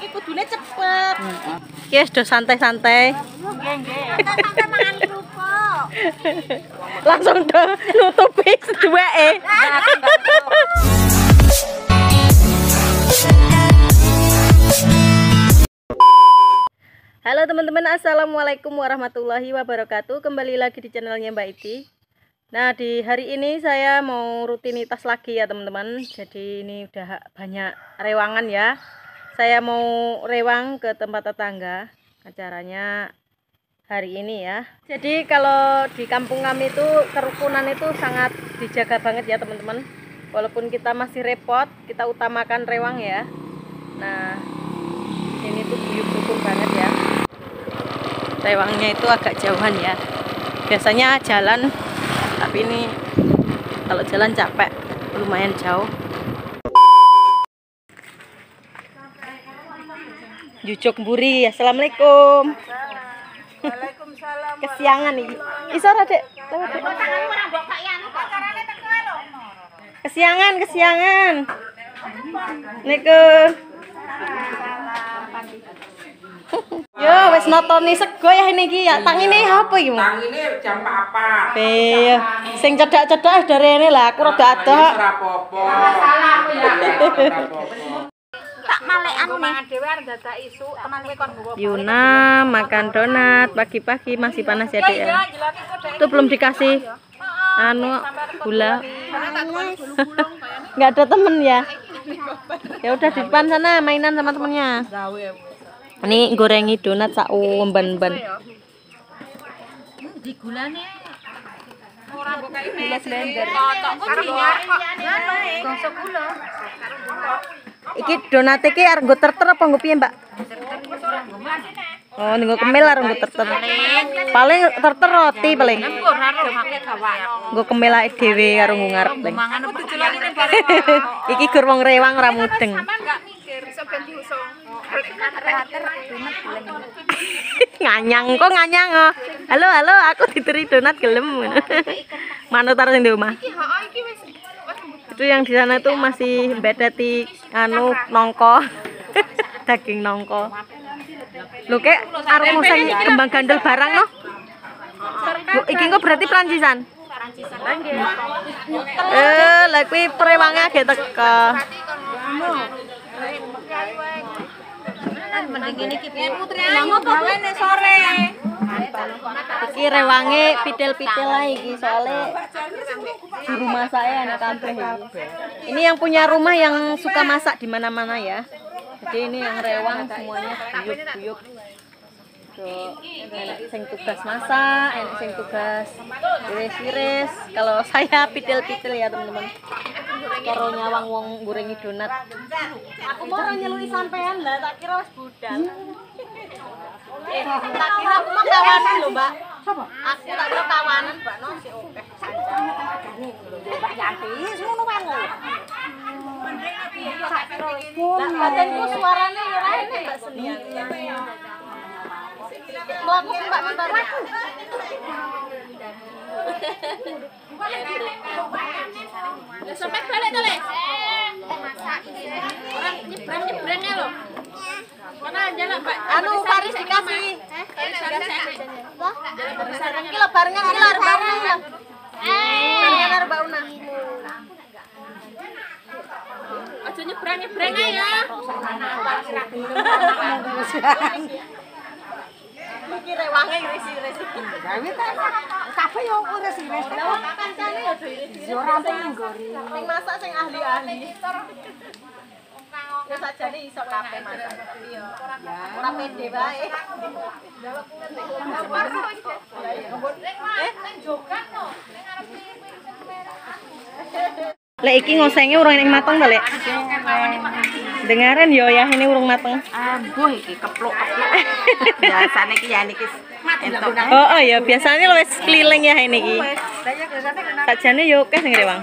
iki kudune cepet. Do santai-santai. Nggih, nggih. Langsung do nutupi seduake. Halo teman-teman, assalamualaikum warahmatullahi wabarakatuh. Kembali lagi di channelnya Mbak Iti. Nah di hari ini saya mau rutinitas lagi ya teman-teman. Jadi ini udah banyak rewangan ya. Saya mau rewang ke tempat tetangga. Acaranya hari ini ya. Jadi kalau di kampung kami itu kerukunan itu sangat dijaga banget ya teman-teman. Walaupun kita masih repot, kita utamakan rewang ya. Nah ini tuh guyup rukun banget ya. Rewangnya itu agak jauhan ya. Biasanya jalan, tapi ini kalau jalan capek, lumayan jauh. Jujuk Buri, assalamualaikum. Waalaikumsalam. Kesiangan nih. Isor adek. Lewat, Dek. Kesiangan, kesiangan. Niku. Yo, wis notoni sego ya ini iki ya. Tang ini apa iki, Mas? Tang ini jam apa? Iya, sing cedak-cedak dari ini lah, aku rada adoh. Rapopo. Tak malekan mangan dhewe nggowo. Yuna makan donat pagi-pagi masih panas ya, Dek ya. Itu belum dikasih anu gula. Nggak ada temen ya. Ya udah di depan sana mainan sama temennya. Ini gorengi donat sak umben-ben. Di gulane ora mbok kae gula. Kotok kok dinyari kok. Gosok gula. Iki donat iki arep nggo terter apa nggo piye, Mbak? Oh, nggo kemil arep nggo terter. Paling terter roti paling. Nggo kemil awake dhewe karo nggo ngarep paling. Iki gur wong rewang ora mudeng. Nganyang kok nganyang oh. Halo, halo, aku diteri donat gelem. Manut taruh di rumah. Itu yang di sana tuh masih bedeti anu nongko. Daging nongko. Lho kek arep musen kembang gandel barang no. Bu, iki kok berarti Prancisan? Eh, lha kuwi prewange ge teko. Mending ini ki piye putri nek sore. Iki rewange pidel-pidel lah iki soalnya di rumah saya anak kampung ini. Yang punya rumah yang suka masak di mana-mana ya. Jadi ini yang rewang semuanya. Tuh, enak sing tugas masak, enak sing tugas iris-iris. Kalau saya pidel-pidel ya teman-teman. Karo nyawang wong gorengi donat. Aku mau orang nyelui sampean lah, tak kira wis budal. Eh, tak kira aku mah kawanan lho, Mbak. Aku tak kira kawanan, Mbak. No, si oke. Mbak Yanti, semono wae lho. Lah, badanku suaranya ya lain Mbak Senia. Mau aku Mbak bentar. Sampai balik to, Le. Orang nyebrang-nyebrangnya lho. Mana jalan, Pak? Anu Faris dikasih. Iki lo barengan iki lo arep bauna ya. Barengan arep bauna. Aja nyebrang-nyebrang ae ya. Iki rewange resi-resi. Kabeh yo urus iris. Kancane ya do Yo ora tenggori. Sing masak sing ahli-ahli. Ya sajane iso kabeh masak. Iya. Ora pede wae. Lek iki ngosenge urung ning mateng to, Lek? Dengaran yo ya ini urung mateng. Ambuh iki keplok-keplok. Biasane iki ya niki entuk. Oh, oh ya biasanya lo wis keliling ya ini iki. Sajane yo akeh sing rewang.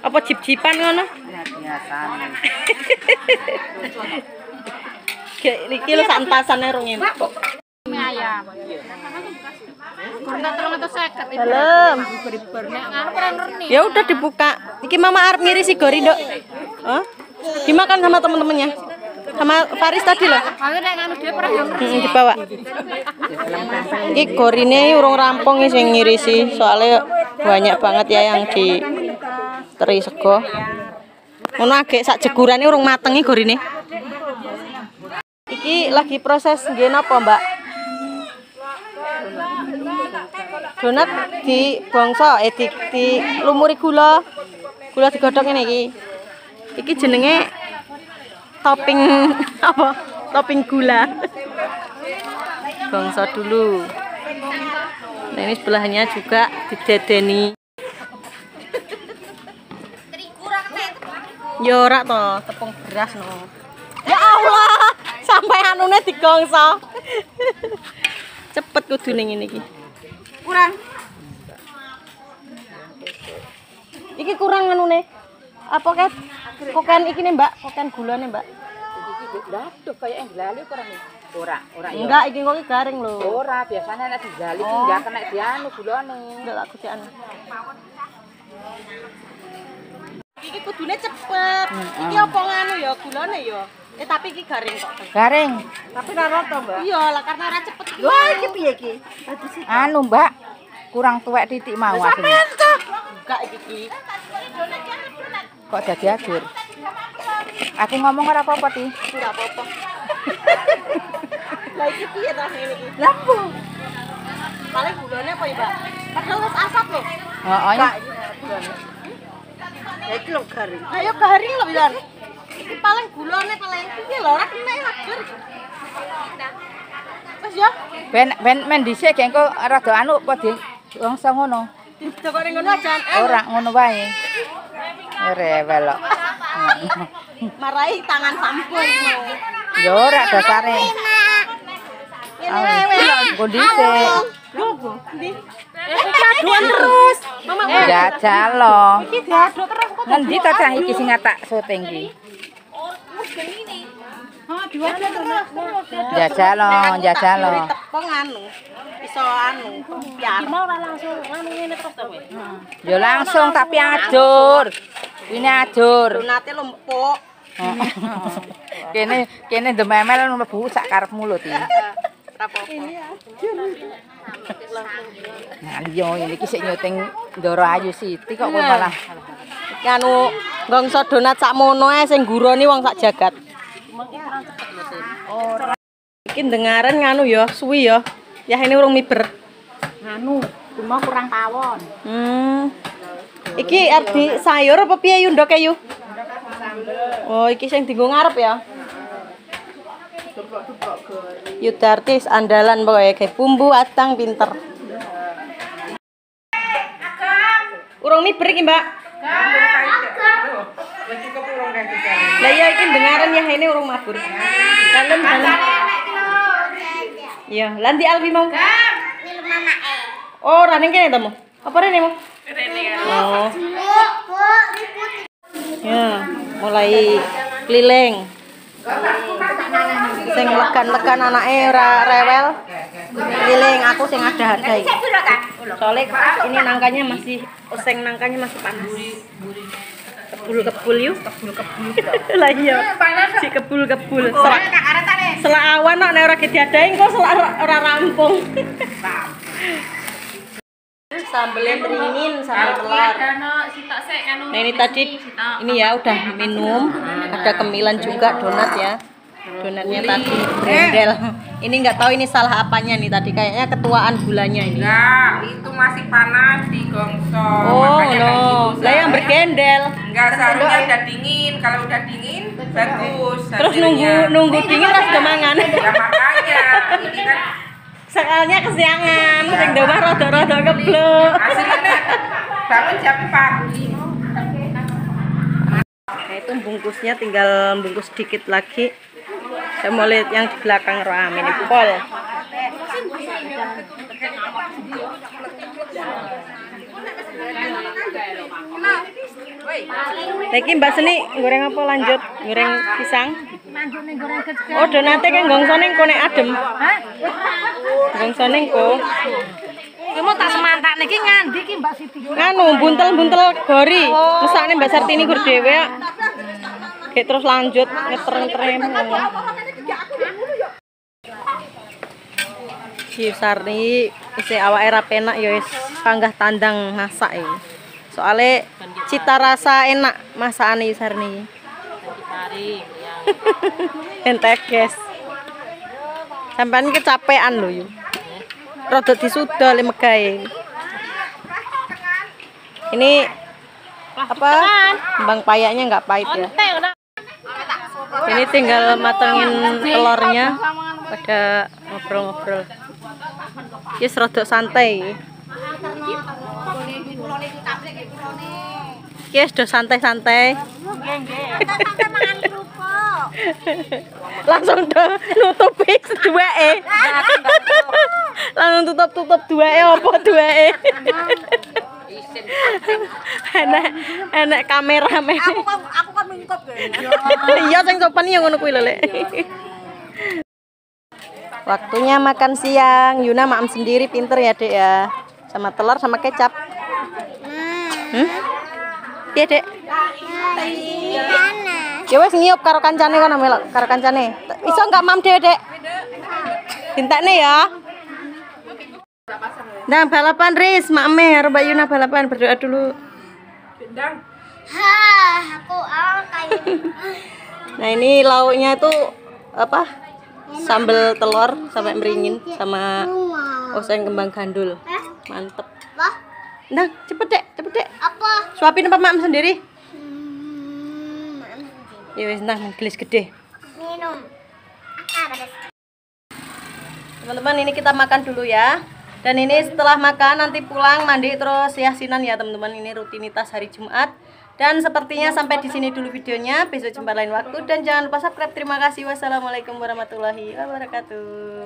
Apa jip-jipan ngono? Ya biasane. Kayak iki lo santasane rung entuk. Ayam. Nurni. Ya udah dibuka. Iki mama arep ngiri si gori, Dok. Hah? Dimakan sama temen-temennya. Sama Faris tadi loh. Hmm, dibawa. Iki gorine urung rampung sing ngirisi, soalnya banyak banget ya yang di teri sego. Ngono agek sak jegurane urung mateng iki gorine. Iki lagi proses napa, Mbak? Donat di bongso eh di, di lumuri gula. Gula digodhog ngene iki. Iki jenenge topping apa? Topping gula. Bongso dulu. Nah, ini sebelahnya juga didedeni. Ya ora to, tepung beras no. Ya Allah, sampai anune digongso. Cepet kudune ngene iki. Kurang. Iki kurang anune. Apa ket? Koken iki nih, Mbak. Koken gulane, Mbak. Aduh kayak yang lali kurang ora ora yo. Enggak, iki kok iki garing lho. Ora biasanya nek digali ki enggak kena dianu gulane. Enggak tak kucian. Iki kudune cepet. Iki apa nganu ya gulane ya. Eh tapi iki garing kok. Garing. Tapi ora rata, Mbak. Iya, lah karena ora cepet. Wah, iki piye iki? Anu, Mbak. Kurang tuwek titik mau asline. Enggak iki. Kok dadi ajur? Aku ngomong ora apa-apa ti. Ora apa-apa. Lah iki piye ta ngene iki? Lampu. Paling gulane apa ya, Mbak? Padahal wis asap loh. Heeh. ya. Iki lho garing. Ayo garing lho, Bilan. Iki paling gulane paling piye lho, ora kena agar. Wes ya, Ben ben men dhisik gek engko rada anu apa di wongso ngono. dijokok ning ngono ajan. Ora ngono wae. Rewel kok. Marai tangan sampul lho. Ya ora dasare. Engko dhisik. Logo, ndi? Iki aduan terus. Mama Jajal lo. iki diaduk terus kok. Ngendi cah iki sing ngatak syuting iki? Ha, diaduk terus. Jajal lo, jajal lo. Tepung anu. Iso anu, biar mau ora langsung anu ngene terus to kowe. Ya langsung tapi ajur. Ini ajur. Donate lempuk. kene kene dememel mlebu sak karepmu lho ti. Apa-apa. Nah, iya ini ki sik nyuting Ndoro Ayu Siti kok kowe malah Nganu gongso donat sakmono ae sing guroni wong sak jagat. Iki dengaran nganu ya, suwi ya. Ya ini urung miber. anu cuma kurang tawon. Hmm. Iki arti sayur apa piye yu ndok yu? Oh, iki sing dienggo ngarep ya. Yudartis andalan pokoknya kayak bumbu atang pinter. Urung miber iki, Mbak. Wis Lah iya iki dengaran ya ini urung mabur. Dalem dalem. Iya, lanti Albi mau. Oh, rane kene ta, Mo? Apa rene, Mo? Rene Oh. Ya, mulai keliling. Sing lekan-lekan anake ora rewel. Keliling aku sing ada hargai. Soalnya ini nangkanya masih oseng nangkanya masih panas. Kebul-kebul yuk, kebul-kebul. Lah iya. Si kebul-kebul. Selak selak awan kok nek ora diadain kok selak ora- rampung. Sambelnya beringin sambal telur. Nah ini tadi ini ya udah minum, ada kemilan juga donat ya. Donatnya tadi brendel. Ini nggak tahu ini salah apanya nih tadi kayaknya ketuaan gulanya ini. Enggak, itu masih panas di gongso. Oh makanya no, gitu, lah yang bergendel. Enggak, seharusnya udah dingin. Kalau udah dingin, bagus. Terus nunggu nunggu dingin terus kemangan. Ya makanya, ini kan Soalnya kesiangan, sing domah rada-rada keblok. hasilnya bangun jam 4. Nah itu bungkusnya tinggal bungkus sedikit lagi. Saya mau lihat yang di belakang ram ini pol. Lagi Mbak Seni goreng apa lanjut? Goreng pisang? Oh donate kan gongsone engko nek adem. Gongsone engko. Ki mau tak semantak niki ngandi ki Mbak Siti. Nganu buntel-buntel gori. Mesakne Mbak Sartini gur dhewe. Oke, terus lanjut ngetren-ngetren. Si Sarni isi awak era penak ya wis panggah tandang masak ya. Soalnya cita rasa enak masakan Sarni. Mari, Entek guys. Sampean kecapean lho yo. Rada disudal le megahe. Ini apa? Kembang payaknya nggak pahit ya. Ini tinggal matengin telurnya pada ngobrol-ngobrol. Wis rada santai. Wis sudah santai-santai. Langsung dong nutup fix langsung tutup tutup 2 e apa 2 e enak enak kameramen aku kan aku kan mingkup ya? Iya sing sopan ya ngono kuwi lho lek. Waktunya makan siang. Yuna makan sendiri pinter ya, Dek ya. Sama telur sama kecap. Hmm? Iya, Dek. Ya wes ngiyup karo kancane kan melok karo kancane. Iso enggak mam Dek, Dek? Tintakne ya. Nah, balapan Riz, Makme, karo Mbak Yuna balapan berdoa dulu. Nah ini lauknya itu apa? Sambal telur sampai meringin sama oseng kembang gandul. Mantep. Nah, cepet dek, cepet dek. Apa? Suapin apa mak sendiri? Hmm, Ya wes nah gelis gede. minum. Teman-teman ini kita makan dulu ya. Dan ini setelah makan nanti pulang mandi terus yasinan ya teman-teman. Ini rutinitas hari Jumat. Dan sepertinya sampai di sini dulu videonya. Besok jumpa lain waktu dan jangan lupa subscribe. Terima kasih. Wassalamualaikum warahmatullahi wabarakatuh.